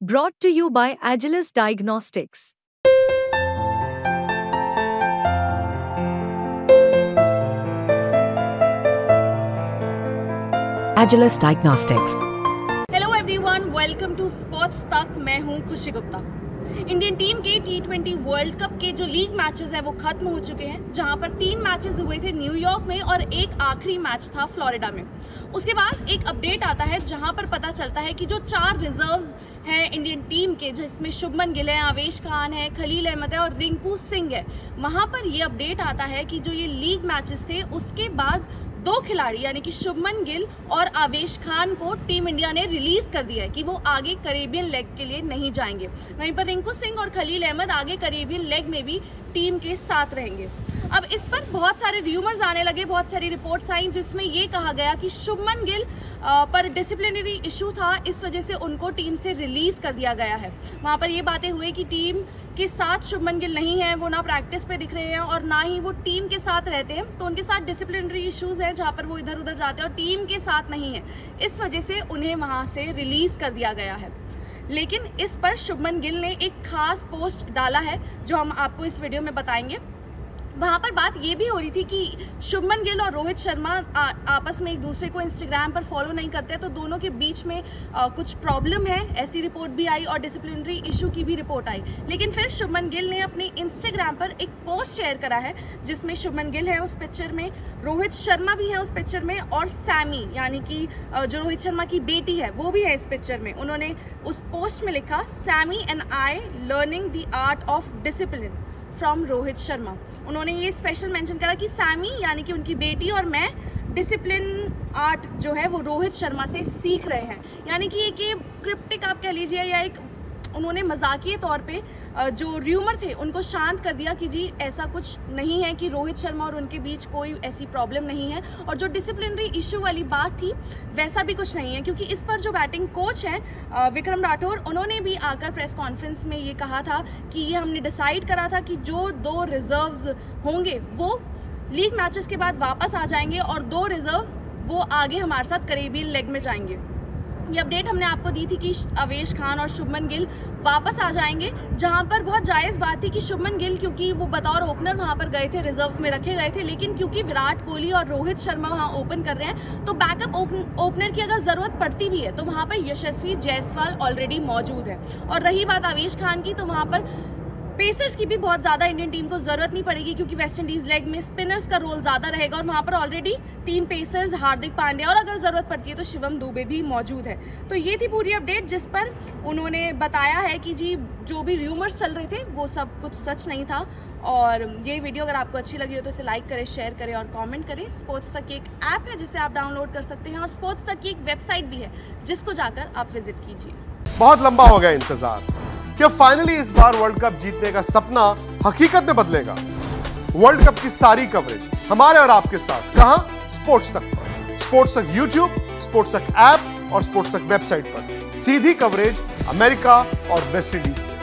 Brought to you by Agilus Diagnostics. Agilus Diagnostics. Hello everyone welcome to Sports तक मैं हूं खुशी Gupta Indian team के टी ट्वेंटी वर्ल्ड कप के जो लीग मैचेस हैं, वो खत्म हो चुके हैं, जहाँ पर तीन मैचेस हुए थे न्यूयॉर्क में और एक आखिरी मैच था फ्लोरिडा में। उसके बाद एक अपडेट आता है, जहाँ पर पता चलता है कि जो चार रिजर्व्स हैं इंडियन टीम के, जिसमें शुभमन गिल है, आवेश खान है, खलील अहमद है और रिंकू सिंह है, वहाँ पर ये अपडेट आता है कि जो ये लीग मैचेस थे, उसके बाद दो खिलाड़ी, यानी कि शुभमन गिल और आवेश खान को टीम इंडिया ने रिलीज़ कर दिया है कि वो आगे करेबियन लेग के लिए नहीं जाएँगे। वहीं पर रिंकू सिंह और खलील अहमद आगे करेबियन लेग में भी टीम के साथ रहेंगे। अब इस पर बहुत सारे र्यूमर्स आने लगे, बहुत सारी रिपोर्ट्स आई, जिसमें ये कहा गया कि शुभमन गिल पर डिसिप्लिनरी इशू था, इस वजह से उनको टीम से रिलीज़ कर दिया गया है। वहाँ पर ये बातें हुई कि टीम के साथ शुभमन गिल नहीं है, वो ना प्रैक्टिस पे दिख रहे हैं और ना ही वो टीम के साथ रहते हैं। तो उनके साथ डिसिप्लिनरी इश्यूज़ हैं, जहाँ पर वो इधर उधर जाते हैं और टीम के साथ नहीं है। इस वजह से उन्हें वहाँ से रिलीज़ कर दिया गया है। लेकिन इस पर शुभमन गिल ने एक खास पोस्ट डाला है, जो हम आपको इस वीडियो में बताएँगे। वहाँ पर बात ये भी हो रही थी कि शुभमन गिल और रोहित शर्मा आ, आपस में एक दूसरे को इंस्टाग्राम पर फॉलो नहीं करते तो दोनों के बीच में आ, कुछ प्रॉब्लम है। ऐसी रिपोर्ट भी आई और डिसिप्लिनरी इशू की भी रिपोर्ट आई। लेकिन फिर शुभमन गिल ने अपने इंस्टाग्राम पर एक पोस्ट शेयर करा है जिसमें शुभमन गिल है उस पिक्चर में रोहित शर्मा भी है उस पिक्चर में और सैमी यानी कि जो रोहित शर्मा की बेटी है वो भी है इस पिक्चर में। उन्होंने उस पोस्ट में लिखा Sammy and I learning the art of discipline from Rohit Sharma उन्होंने ये स्पेशल मेंशन करा कि सैमी यानी कि उनकी बेटी और मैं डिसिप्लिन आर्ट जो है, वो रोहित शर्मा से सीख रहे हैं। यानी कि एक ये क्रिप्टिक आप कह लीजिए या एक उन्होंने मजाकिए तौर पे जो र्यूमर थे, उनको शांत कर दिया कि जी, ऐसा कुछ नहीं है कि रोहित शर्मा और उनके बीच कोई ऐसी प्रॉब्लम नहीं है। और जो डिसिप्लिनरी इशू वाली बात थी, वैसा भी कुछ नहीं है, क्योंकि इस पर जो बैटिंग कोच हैं विक्रम राठौर, उन्होंने भी आकर प्रेस कॉन्फ्रेंस में ये कहा था कि ये हमने डिसाइड करा था कि जो दो रिजर्व्स होंगे, वो लीग मैचेस के बाद वापस आ जाएँगे और दो रिजर्व्स वो आगे हमारे साथ करीबी लेग में जाएँगे। ये अपडेट हमने आपको दी थी कि अवेश खान और शुभमन गिल वापस आ जाएँगे, जहाँ पर बहुत जायज़ बात थी कि शुभमन गिल, क्योंकि वो बतौर ओपनर वहाँ पर गए थे रिजर्व्स में रखे गए थे, लेकिन क्योंकि विराट कोहली और रोहित शर्मा वहाँ ओपन कर रहे हैं तो बैकअप ओपनर की अगर ज़रूरत पड़ती भी है तो वहाँ पर यशस्वी जायसवाल ऑलरेडी मौजूद है। और रही बात आवेश खान की तो वहाँ पर पेसर्स की भी बहुत ज़्यादा इंडियन टीम को ज़रूरत नहीं पड़ेगी क्योंकि वेस्ट इंडीज़ लेग में स्पिनर्स का रोल ज़्यादा रहेगा और वहाँ पर ऑलरेडी तीन पेसर्स हार्दिक पांड्या और अगर ज़रूरत पड़ती है तो शिवम दुबे भी मौजूद है। तो ये थी पूरी अपडेट जिस पर उन्होंने बताया है कि जी, जो भी र्यूमर्स चल रहे थे, वो सब कुछ सच नहीं था। और ये वीडियो अगर आपको अच्छी लगी हो तो इसे लाइक करें शेयर करें और कमेंट करें। स्पोर्ट्स तक एक ऐप है जिसे आप डाउनलोड कर सकते हैं और स्पोर्ट्स तक की एक वेबसाइट भी है जिसको जाकर आप विज़िट कीजिए। बहुत लंबा हो गया इंतज़ार। क्या फाइनली इस बार वर्ल्ड कप जीतने का सपना हकीकत में बदलेगा। वर्ल्ड कप की सारी कवरेज हमारे और आपके साथ। कहा? स्पोर्ट्स तक पर। Sports Tak YouTube sports Tak app और स्पोर्ट्स तक वेबसाइट पर। सीधी कवरेज अमेरिका और वेस्ट इंडीज से।